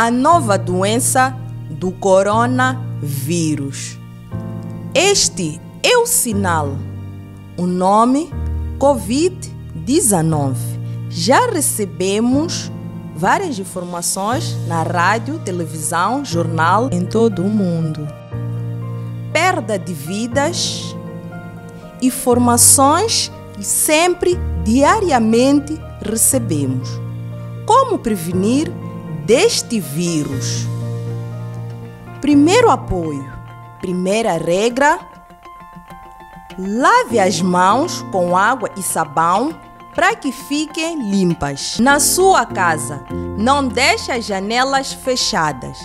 a nova doença do coronavírus. Este é o sinal. O nome Covid-19. Já recebemos várias informações na rádio, televisão, jornal em todo o mundo. Perda de vidas, informações que sempre, diariamente, recebemos. Como prevenir deste vírus? Primeiro apoio. Primeira regra: lave as mãos com água e sabão para que fiquem limpas. Na sua casa, não deixe as janelas fechadas.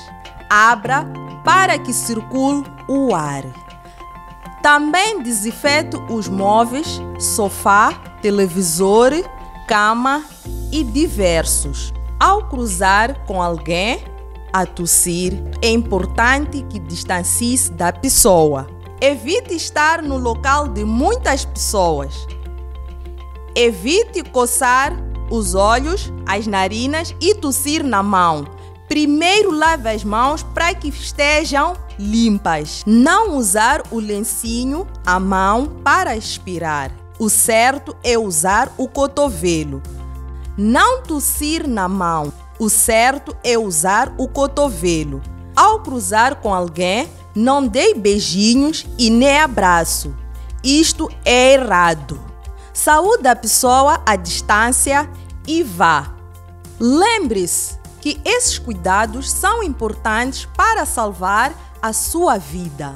Abra para que circule o ar. Também desinfete os móveis, sofá, televisor, cama e diversos. Ao cruzar com alguém, a tossir, é importante que distancie-se da pessoa. Evite estar no local de muitas pessoas. Evite coçar os olhos, as narinas e tossir na mão. Primeiro lave as mãos para que estejam limpas. Não usar o lencinho, a mão, para expirar. O certo é usar o cotovelo. Não tossir na mão. O certo é usar o cotovelo. Ao cruzar com alguém, não dê beijinhos e nem abraço. Isto é errado. Saúde a pessoa à distância e vá. Lembre-se que esses cuidados são importantes para salvar a sua vida.